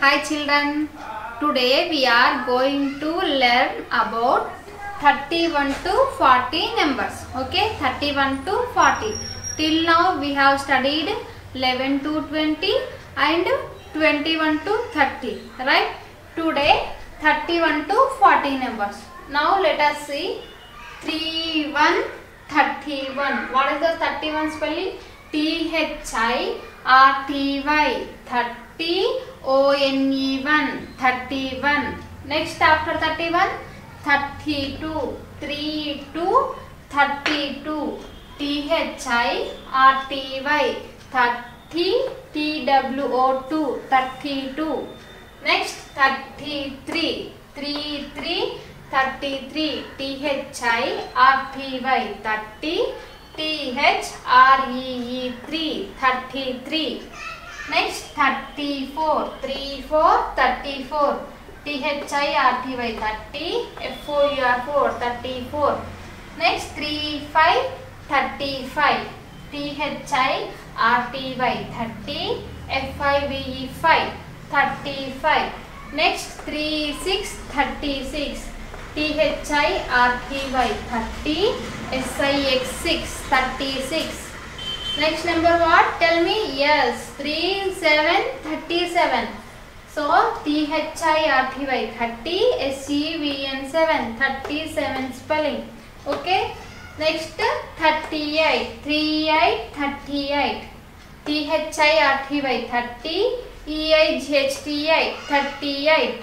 Hi children, today we are going to learn about 31 to 40 numbers. Okay, 31 to 40. Till now we have studied 11 to 20 and 21 to 30. Right? Today 31 to 40 numbers. Now let us see 3 1 31. What is the 31 spelling? T H I R T Y 30 O N E 1 31. Next after 31 32 3 2 32 T H I R T Y 30 T W O 2 32. Next 33 3 3 33 T H I R T Y 30 T H R E E 3 33 Next 34 3 4 34 T H I R T Y 30 F O U R 4 34 Next 3 5 35 T H I R T Y 30 F I V E 5 35 Next 3 6 36 T H I R T Y 30 S I X 6 36 Next number what? Tell me. Yes. 3, 7, 37. So, T H I R T Y 30, S E V N 7, 37 spelling. Okay. Next 38, 3 8, 38. T H I R T Y 30, E I G H T I 38.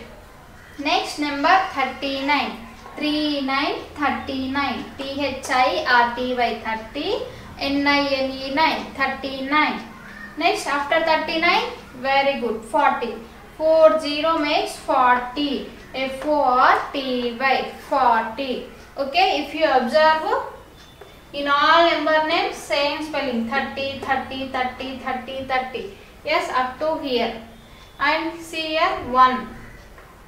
Next number 39. 3 9 39 T H I R T Y 30 N I N E 9 39 Next after 39 very good 40 4 0 makes 40 F O R T Y 40 Okay if you observe in all number names same spelling 30 30 30 30 30 yes up to here and see here 1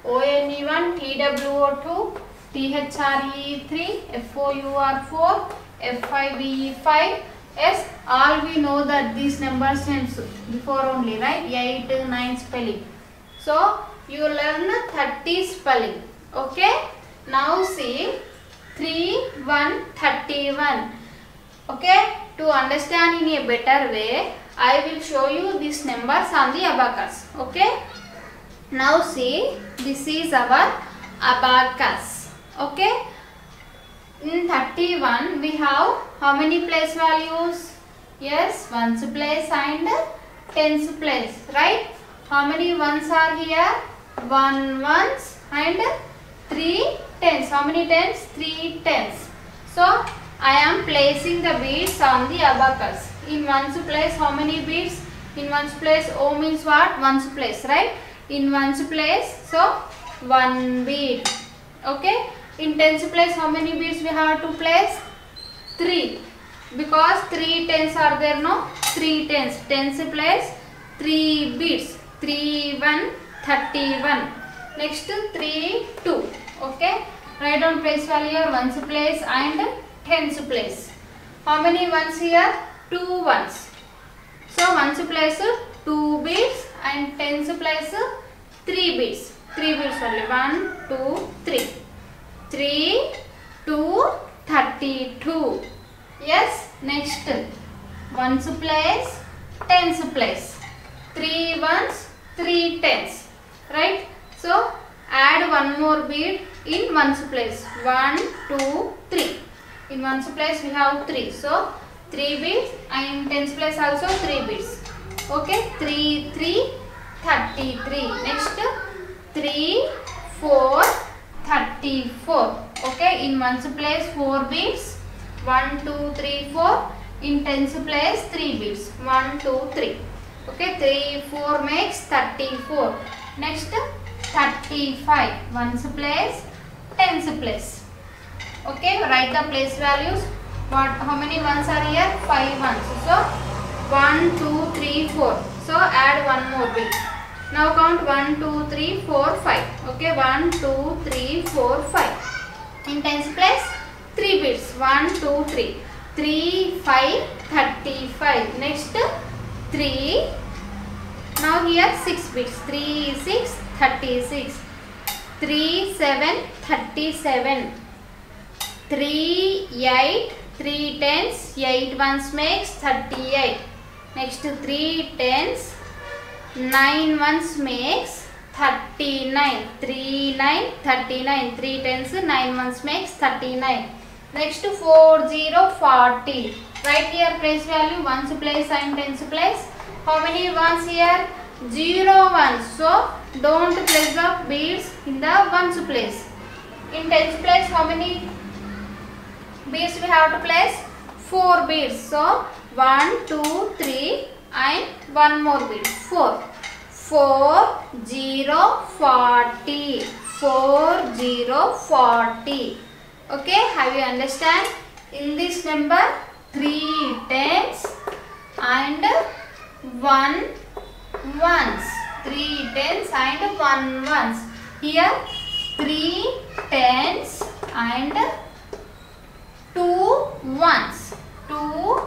O N E 1 T W O 2 T H R E 3 F O U R 4 F I V E 5 yes all we know that these numbers names before only right 8 9 spelling so you learn 30 spelling okay now see 3 1 31 okay to understand in a better way I will show you these numbers on the abacus okay now see this is our abacus okay in 31 we have how many place values? Yes ones place and tens place right? How many ones are here? One ones and three tens. How many tens? Three tens. So i am placing the beads on the abacus. In ones place how many beads? In ones place o means what? Ones place right? In ones place so one bead. Okay in tens place how many beads we have to place? 3 because 3 tens are there no? 3 tens. Tens place 3 beads 3 1 31 next 3 2 okay? Write down place value here ones place and tens place. How many ones here? 2 ones. So ones place 2 beads and tens place 3 beads 3 beads only. 1 2 3 3 2 32 yes next. Ones place tens place 3 ones 3 tens. Right? So add one more bead in ones place 1 2 3 in ones place we have 3 so 3 beads and in tens place also 3 beads. Okay? 3 3 33 next. 3 4 34 okay in ones place 4 beads 1 2 3 4 in tens place 3 beads 1 2 3 okay 3 4 makes 34 next 35 ones place tens place. Okay write the place values. What how many ones are here? 5 ones. So 1 2 3 4 so add one more bead now count 1 2 3 4 5 okay 1 2 3 4 5 in tens place 3 beads 1 2 3 3 5 35 next 3 Now here 6 bits. 3, 6, 36. 3, 7, 37. 3, 8, 3 tens, 8 ones makes 38. Next 3 tens, 9 ones makes 39. 3, 9, 39. 3 tens, 9 ones makes 39. Next 4, 0, 40. Write here place value, ones place and tens place. How many ones here? 0 ones. So don't place the beads in the ones place. In tens place, how many beads we have to place? 4 beads. So 1, 2, 3 and one more bead. 4. 4, 0, 40. 4, 0, 40. Okay, have you understand? In this number, 3 tens and 1 ones. 3 tens and 1 ones. Here, 3 tens and 2 ones. 2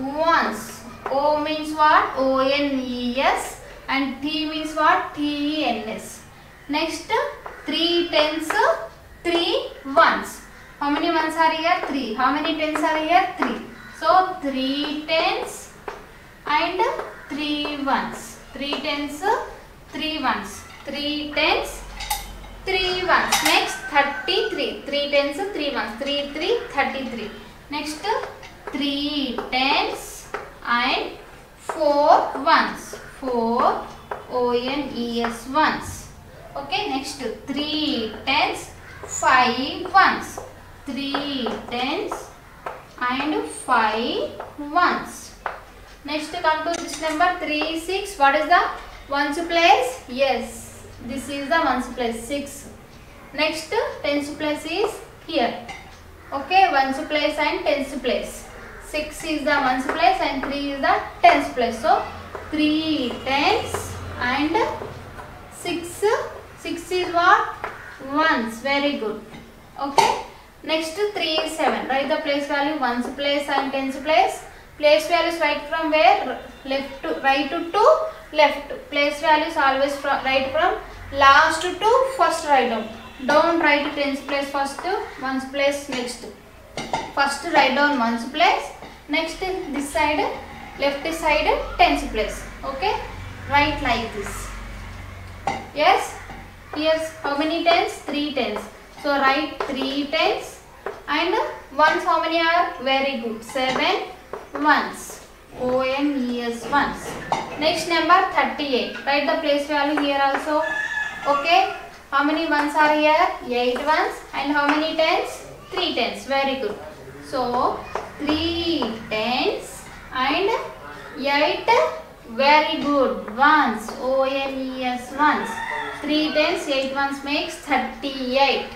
ones. O means what? O-N-E-S and T means what? T-E-N-S. Next, 3 tens, 3 ones. How many ones are here? 3. How many tens are here? 3. So, 3 tens and 3 ones. 3 tens, 3 ones. 3 tens, 3 ones. Next, 33. 3 tens, 3 ones. 3, 3, 33. Next, 3 tens and 4 ones. 4 O-N-E-S ones. Okay, next 3 tens, 5 ones. 3 tens and 5 ones. Next come to this number 3, 6. What is the ones place? Yes, this is the ones place 6. Next tens place is here. Okay, ones place and tens place. 6 is the ones place and 3 is the tens place. So 3 tens and 6. 6 is what? Ones. Very good. Okay. Next 3 is 7. Write the place value ones place and tens place. Place values write from where? Left to right to, to left. Place values always from right from last to first write down. Don't write tens place first, ones place next. First write down ones place. Next this side, left side tens place. Okay. Write like this. Yes. Here's how many tens? three tens. So write three tens and ones how many are? Very good. 7 ones. O-N-E-S ones. Next number 38. Write the place value here also. Okay. How many ones are here? eight ones. And how many tens? three tens. Very good. So 3 tens and 8 very good ones. O-N-E-S ones. 3 tens, 8 ones makes 38.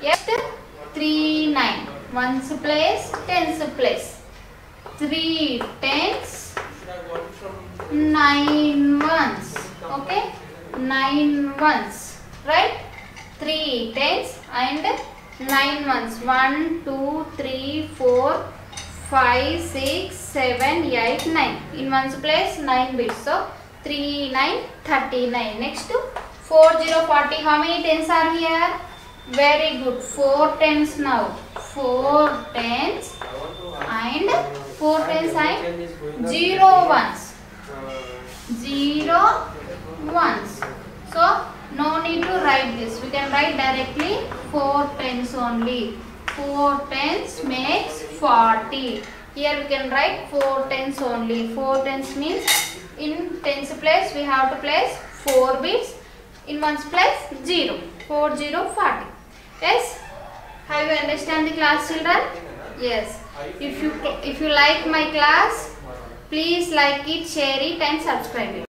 Yes, 3 9. Ones place, tens place. 3 tens, 9 ones. Okay, 9 ones. Right? 3 tens and 9 ones. 1, 2, 3, 4, 5, 6, 7, 8, 9. In ones place 9 bits. So 3, 9, 39. Next to 4, 0, 40. How many tens are here? Very good. 4 tens now. 4 tens and 4 tens and 0 ones. 0 ones. So no need to write this. We can write directly 4 tens only. 4 tens makes 40. Here we can write 4 tens only. 4 tens means in tens place we have to place 4 bits. In ones place 0. 4 0 40. Yes? Have you understand the class children? Yes. If you if you like my class, please like it, share it and subscribe it.